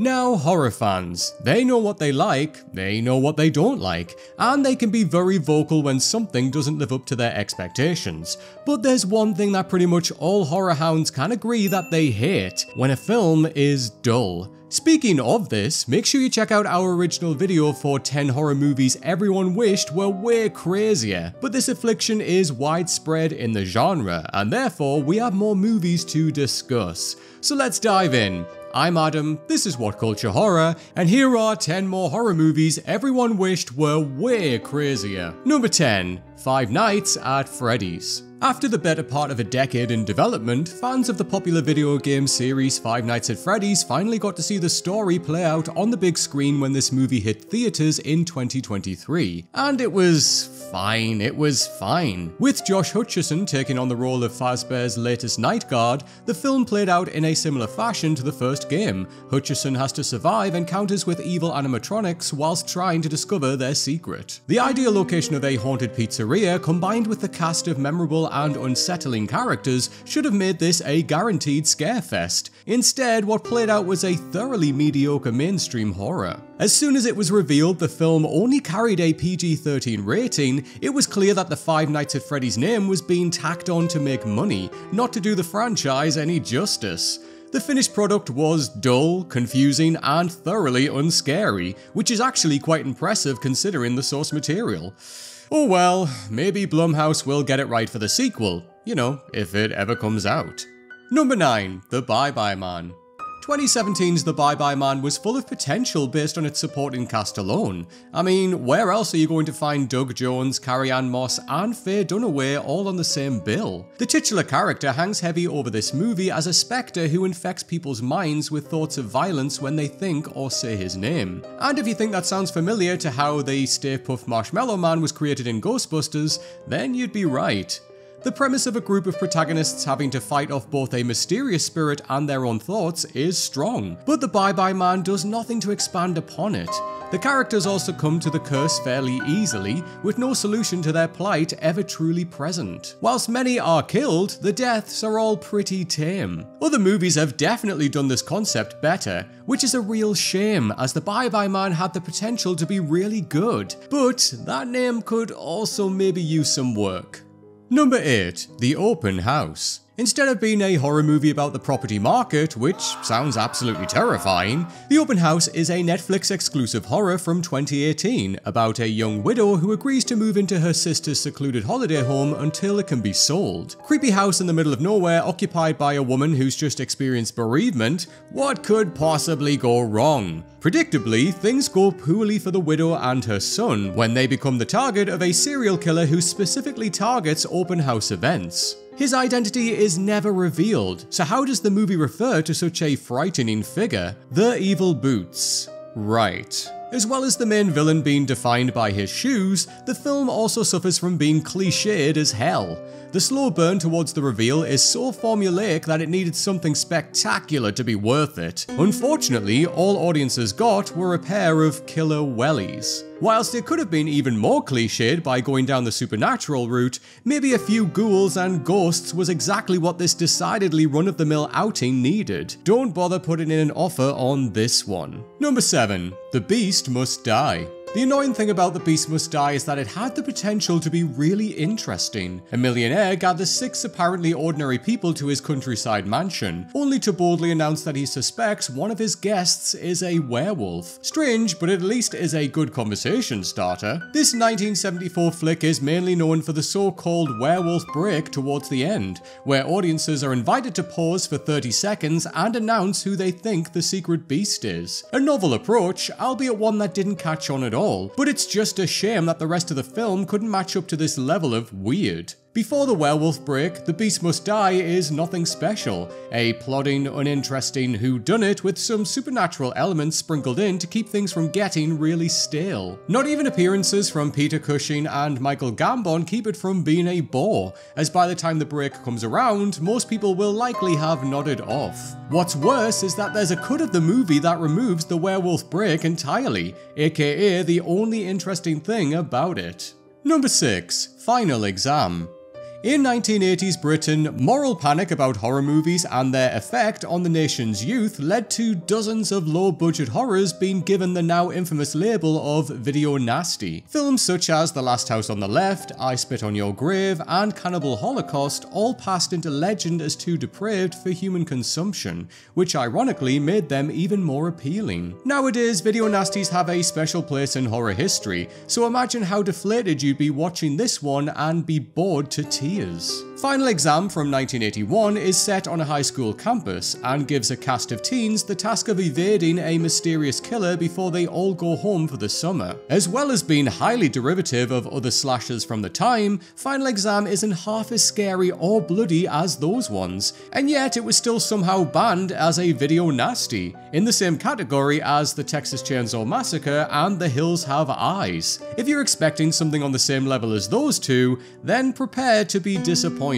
Now, horror fans, they know what they like, they know what they don't like, and they can be very vocal when something doesn't live up to their expectations. But there's one thing that pretty much all horror hounds can agree that they hate when a film is dull. Speaking of this, make sure you check out our original video for 10 horror movies everyone wished were way crazier, but this affliction is widespread in the genre, and therefore we have more movies to discuss. So let's dive in. I'm Adam, this is What Culture Horror, and here are 10 more horror movies everyone wished were way crazier. Number 10 Five Nights at Freddy's. After the better part of a decade in development, fans of the popular video game series Five Nights at Freddy's finally got to see the story play out on the big screen when this movie hit theaters in 2023. And it was fine, it was fine. With Josh Hutcherson taking on the role of Fazbear's latest night guard, the film played out in a similar fashion to the first game. Hutcherson has to survive encounters with evil animatronics whilst trying to discover their secret. The ideal location of a haunted pizzeria combined with the cast of memorable and unsettling characters should have made this a guaranteed scarefest. Instead, what played out was a thoroughly mediocre mainstream horror. As soon as it was revealed the film only carried a PG 13 rating, it was clear that the Five Nights at Freddy's name was being tacked on to make money, not to do the franchise any justice. The finished product was dull, confusing, and thoroughly unscary, which is actually quite impressive considering the source material. Oh well, maybe Blumhouse will get it right for the sequel, you know, if it ever comes out. Number 9 The Bye Bye Man. 2017's The Bye Bye Man was full of potential based on its supporting cast alone. I mean, where else are you going to find Doug Jones, Carrie-Anne Moss, and Faye Dunaway all on the same bill? The titular character hangs heavy over this movie as a spectre who infects people's minds with thoughts of violence when they think or say his name. And if you think that sounds familiar to how the Stay Puft Marshmallow Man was created in Ghostbusters, then you'd be right. The premise of a group of protagonists having to fight off both a mysterious spirit and their own thoughts is strong, but the Bye Bye Man does nothing to expand upon it. The characters also come to the curse fairly easily, with no solution to their plight ever truly present. Whilst many are killed, the deaths are all pretty tame. Other movies have definitely done this concept better, which is a real shame as the Bye Bye Man had the potential to be really good, but that name could also maybe use some work. Number 8 The Open House. Instead of being a horror movie about the property market, which sounds absolutely terrifying, The Open House is a Netflix exclusive horror from 2018 about a young widow who agrees to move into her sister's secluded holiday home until it can be sold. Creepy house in the middle of nowhere occupied by a woman who's just experienced bereavement, what could possibly go wrong? Predictably, things go poorly for the widow and her son when they become the target of a serial killer who specifically targets open house events. His identity is never revealed, so how does the movie refer to such a frightening figure? The Evil Boots. Right. As well as the main villain being defined by his shoes, the film also suffers from being cliched as hell. The slow burn towards the reveal is so formulaic that it needed something spectacular to be worth it. Unfortunately, all audiences got were a pair of killer wellies. Whilst it could have been even more cliched by going down the supernatural route, maybe a few ghouls and ghosts was exactly what this decidedly run-of-the-mill outing needed. Don't bother putting in an offer on this one. Number 7. The Beast Must Die. The annoying thing about The Beast Must Die is that it had the potential to be really interesting. A millionaire gathers six apparently ordinary people to his countryside mansion, only to boldly announce that he suspects one of his guests is a werewolf. Strange, but at least is a good conversation starter. This 1974 flick is mainly known for the so-called werewolf break towards the end, where audiences are invited to pause for 30 seconds and announce who they think the secret beast is. A novel approach, albeit one that didn't catch on at all all, but it's just a shame that the rest of the film couldn't match up to this level of weird. Before the werewolf break, The Beast Must Die is nothing special, a plodding, uninteresting whodunit with some supernatural elements sprinkled in to keep things from getting really stale. Not even appearances from Peter Cushing and Michael Gambon keep it from being a bore, as by the time the break comes around, most people will likely have nodded off. What's worse is that there's a cut of the movie that removes the werewolf break entirely, aka the only interesting thing about it. Number 6. Final Exam In 1980s Britain, moral panic about horror movies and their effect on the nation's youth led to dozens of low budget horrors being given the now infamous label of video nasty. Films such as The Last House on the Left, I Spit on Your Grave, and Cannibal Holocaust all passed into legend as too depraved for human consumption, which ironically made them even more appealing. Nowadays, video nasties have a special place in horror history, so imagine how deflated you'd be watching this one and be bored to tears years. Final Exam from 1981 is set on a high school campus and gives a cast of teens the task of evading a mysterious killer before they all go home for the summer. As well as being highly derivative of other slashers from the time, Final Exam isn't half as scary or bloody as those ones, and yet it was still somehow banned as a video nasty, in the same category as the Texas Chainsaw Massacre and The Hills Have Eyes. If you're expecting something on the same level as those two, then prepare to be disappointed.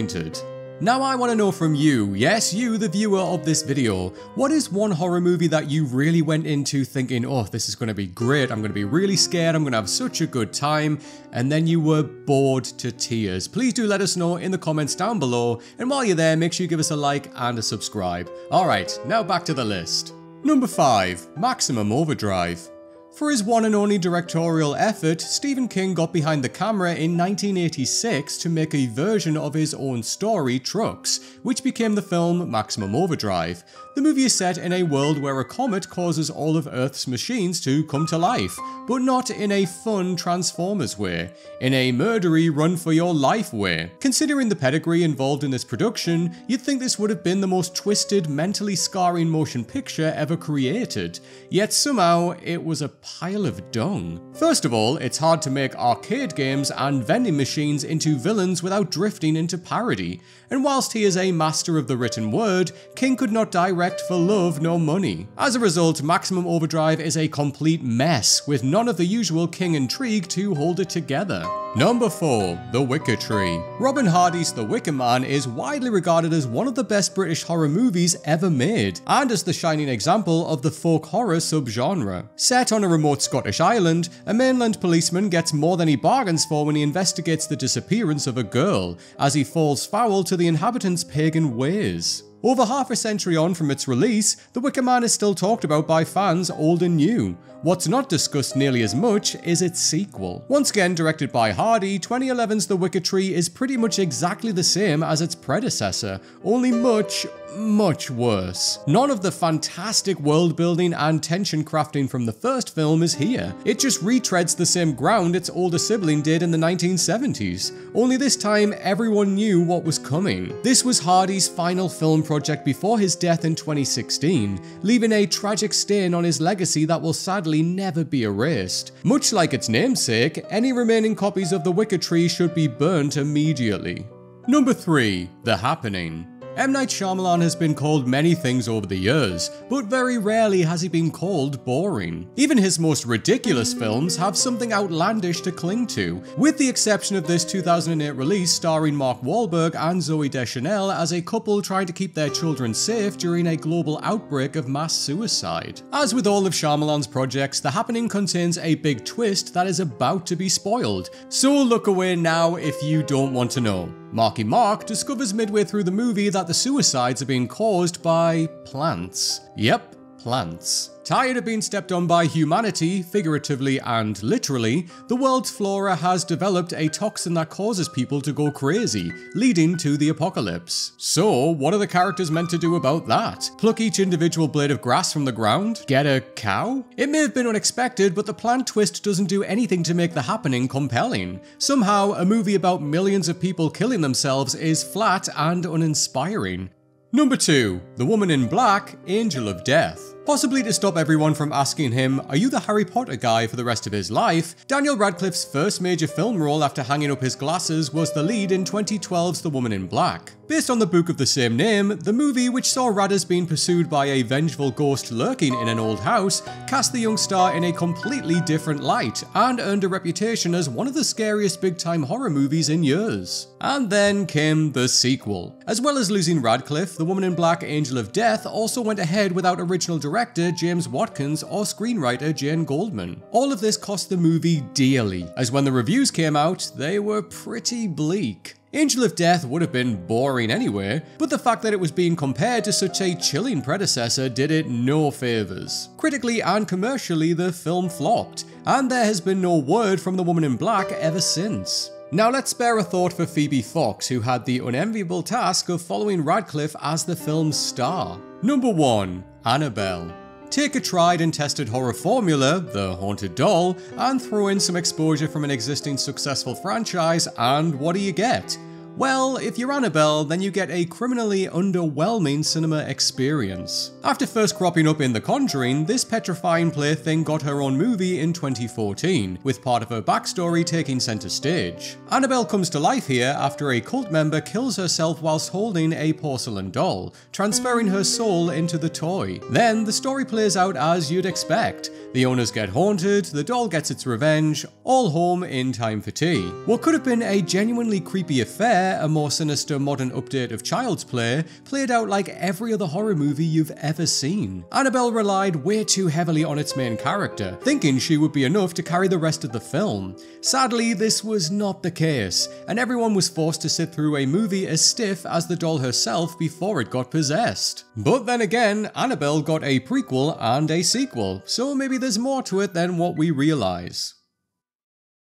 Now I want to know from you, yes you the viewer of this video, what is one horror movie that you really went into thinking, oh this is going to be great, I'm going to be really scared, I'm going to have such a good time, and then you were bored to tears. Please do let us know in the comments down below, and while you're there make sure you give us a like and a subscribe. Alright, now back to the list. Number 5. Maximum Overdrive. For his one and only directorial effort, Stephen King got behind the camera in 1986 to make a version of his own story, Trucks, which became the film Maximum Overdrive. The movie is set in a world where a comet causes all of Earth's machines to come to life, but not in a fun Transformers way, in a murdery run for your life way. Considering the pedigree involved in this production, you'd think this would have been the most twisted, mentally scarring motion picture ever created, yet somehow it was a pile of dung. First of all, it's hard to make arcade games and vending machines into villains without drifting into parody, and whilst he is a master of the written word, King could not direct for love nor money. As a result, Maximum Overdrive is a complete mess, with none of the usual King intrigue to hold it together. Number 4. The Wicker Tree. Robin Hardy's The Wicker Man is widely regarded as one of the best British horror movies ever made, and as the shining example of the folk horror subgenre. Set on a remote Scottish island, a mainland policeman gets more than he bargains for when he investigates the disappearance of a girl, as he falls foul to the inhabitants' pagan ways. Over half a century on from its release, The Wicker Man is still talked about by fans old and new. What's not discussed nearly as much is its sequel. Once again directed by Hardy, 2011's The Wicker Tree is pretty much exactly the same as its predecessor, only much, much worse. None of the fantastic world building and tension crafting from the first film is here. It just retreads the same ground its older sibling did in the 1970s, only this time everyone knew what was coming. This was Hardy's final film project before his death in 2016, leaving a tragic stain on his legacy that will sadly never be erased. Much like its namesake, any remaining copies of The Wicker Tree should be burnt immediately. Number 3. The Happening M. Night Shyamalan has been called many things over the years, but very rarely has he been called boring. Even his most ridiculous films have something outlandish to cling to, with the exception of this 2008 release starring Mark Wahlberg and Zooey Deschanel as a couple trying to keep their children safe during a global outbreak of mass suicide. As with all of Shyamalan's projects, The Happening contains a big twist that is about to be spoiled, so look away now if you don't want to know. Marky Mark discovers midway through the movie that the suicides are being caused by plants. Yep, plants. Tired of being stepped on by humanity, figuratively and literally, the world's flora has developed a toxin that causes people to go crazy, leading to the apocalypse. So, what are the characters meant to do about that? Pluck each individual blade of grass from the ground? Get a cow? It may have been unexpected, but the plant twist doesn't do anything to make the happening compelling. Somehow, a movie about millions of people killing themselves is flat and uninspiring. Number 2. The Woman in Black, Angel of Death. Possibly to stop everyone from asking him, are you the Harry Potter guy for the rest of his life, Daniel Radcliffe's first major film role after hanging up his glasses was the lead in 2012's The Woman in Black. Based on the book of the same name, the movie, which saw Radders being pursued by a vengeful ghost lurking in an old house, cast the young star in a completely different light and earned a reputation as one of the scariest big time horror movies in years. And then came the sequel. As well as losing Radcliffe, The Woman in Black Angel of Death also went ahead without original director director James Watkins or screenwriter Jane Goldman. All of this cost the movie dearly, as when the reviews came out, they were pretty bleak. Angel of Death would have been boring anyway, but the fact that it was being compared to such a chilling predecessor did it no favours. Critically and commercially, the film flopped, and there has been no word from the woman in black ever since. Now let's spare a thought for Phoebe Fox, who had the unenviable task of following Radcliffe as the film's star. Number 1. Annabelle. Take a tried and tested horror formula, the haunted doll, and throw in some exposure from an existing successful franchise, and what do you get? Well, if you're Annabelle, then you get a criminally underwhelming cinema experience. After first cropping up in The Conjuring, this petrifying plaything got her own movie in 2014, with part of her backstory taking centre stage. Annabelle comes to life here after a cult member kills herself whilst holding a porcelain doll, transferring her soul into the toy. Then, the story plays out as you'd expect. The owners get haunted, the doll gets its revenge, all home in time for tea. What could have been a genuinely creepy affair a more sinister modern update of Child's Play, played out like every other horror movie you've ever seen. Annabelle relied way too heavily on its main character, thinking she would be enough to carry the rest of the film. Sadly, this was not the case, and everyone was forced to sit through a movie as stiff as the doll herself before it got possessed. But then again, Annabelle got a prequel and a sequel, so maybe there's more to it than what we realise.